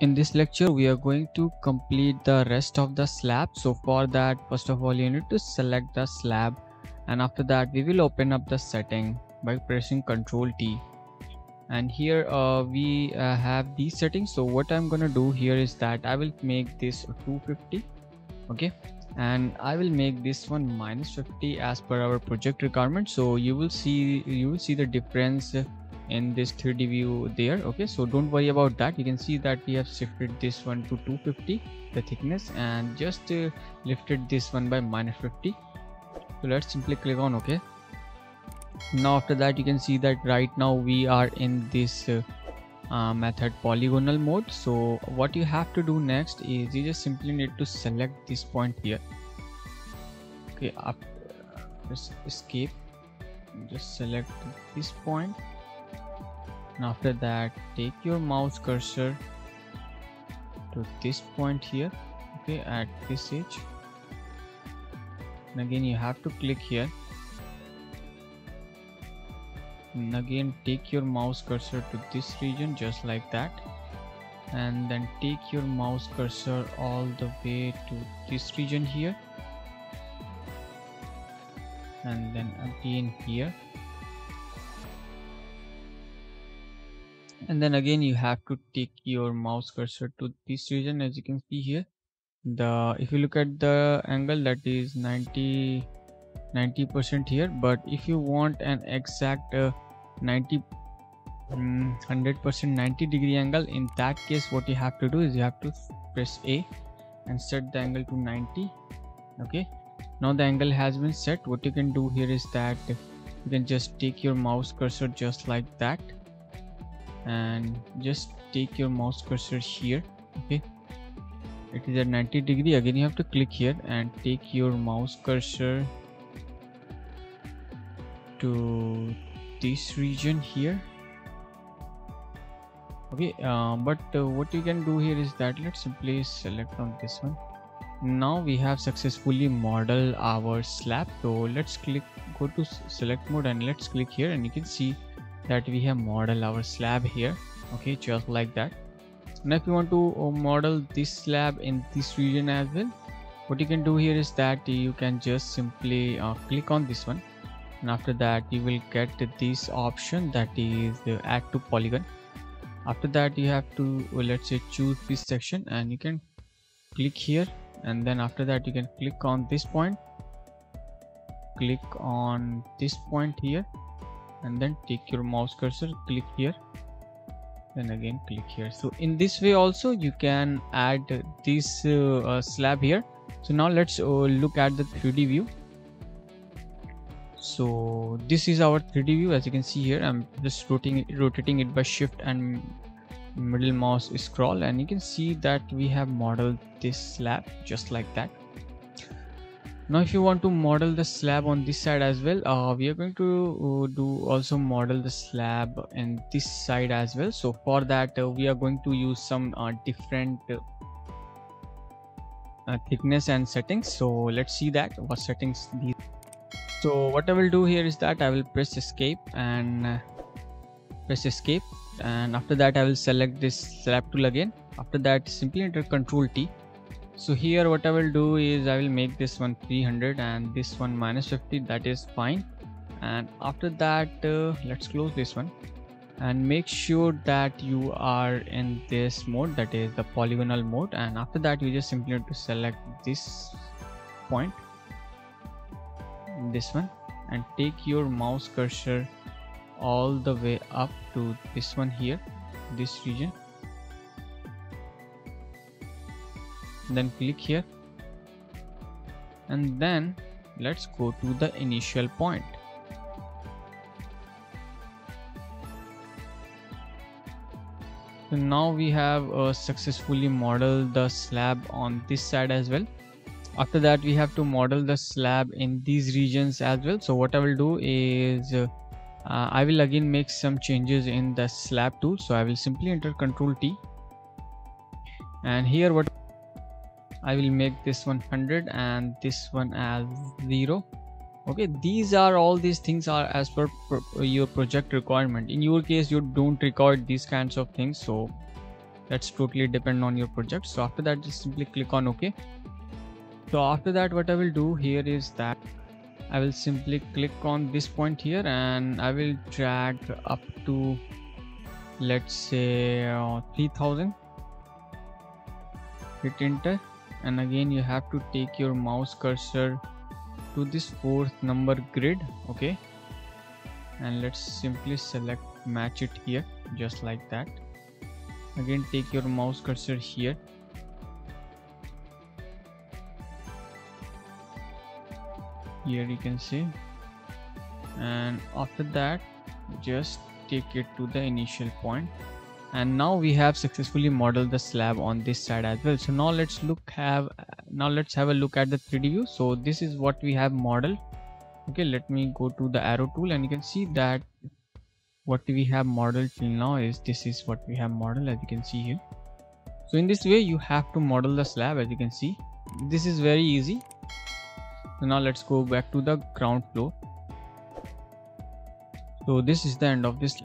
in this lecture we are going to complete the rest of the slab. So for that first of all you need to select the slab. And after that we will open up the setting by pressing ctrl t. And here uh, we uh, have these settings. So what i'm gonna do here is that i will make this 250 okay? And i will make this one minus 50 as per our project requirement. So you will see you will see the difference in this 3d view there okay? So don't worry about that. You can see that we have shifted this one to 250 the thickness and just uh, lifted this one by minus 50 so let's simply click on ok now after that you can see that right now we are in this uh, uh, method polygonal mode. So what you have to do next is you just simply need to select this point here. Okay after just escape. Just select this point and after that take your mouse cursor to this point here okay at this edge. And again you have to click here. And again take your mouse cursor to this region just like that. And then take your mouse cursor all the way to this region here. And then again here and then again you have to take your mouse cursor to this region. As you can see here the if you look at the angle that is 90 90 percent here. But if you want an exact uh, 90 mm, 100 percent 90 degree angle in that case what you have to do is you have to press a and set the angle to 90 okay? Now the angle has been set. What you can do here is that you can just take your mouse cursor just like that and just take your mouse cursor here okay? It is at 90 degree. Again you have to click here and take your mouse cursor to this region here. Okay uh, but uh, what you can do here is that let's simply select on this one. Now we have successfully modeled our slab. So let's click go to select mode and let's click here and you can see that we have model our slab here okay just like that. Now if you want to uh, model this slab in this region as well what you can do here is that you can just simply uh, click on this one. And after that you will get this option that is uh, add to polygon. After that you have to well, let's say choose this section and you can click here. And then after that you can click on this point. Click on this point here and then take your mouse cursor click here then again click here. So in this way also you can add this uh, uh, slab here. So now let's uh, look at the 3d view. So this is our 3d view. As you can see here i'm just rotating rotating it by shift and middle mouse scroll. And you can see that we have modeled this slab just like that now if you want to model the slab on this side as well uh, we are going to uh, do also model the slab in this side as well. So for that uh, we are going to use some uh, different uh, uh, thickness and settings. So let's see that what settings these. So what i will do here is that i will press escape and press escape. And after that i will select this slab tool again. After that simply enter control t so here what i will do is i will make this one 300 and this one minus 50 that is fine. And after that uh, let's close this one. And make sure that you are in this mode that is the polygonal mode. And after that you just simply need to select this point this one and take your mouse cursor all the way up to this one here this region then click here. And then let's go to the initial point. So now we have uh, successfully modeled the slab on this side as well. After that we have to model the slab in these regions as well. So what i will do is uh, i will again make some changes in the slab tool. So i will simply enter control t. And here what I will make this one 100 and this one as 0 okay these are all these things are as per your project requirement. In your case you don't record these kinds of things so that's totally depend on your project. So after that just simply click on ok so after that what i will do here is that i will simply click on this point here and i will drag up to let's say uh, 3000 hit enter and again you have to take your mouse cursor to this fourth number grid okay? And let's simply select match it here just like that. Again take your mouse cursor here. Here you can see. And after that just take it to the initial point and now we have successfully modeled the slab on this side as well. So now let's look have now let's have a look at the 3d view. So this is what we have modeled. Okay let me go to the arrow tool and you can see that what we have modeled till now is this is what we have modeled as you can see here. So in this way you have to model the slab as you can see. This is very easy. So now let's go back to the ground floor. So this is the end of this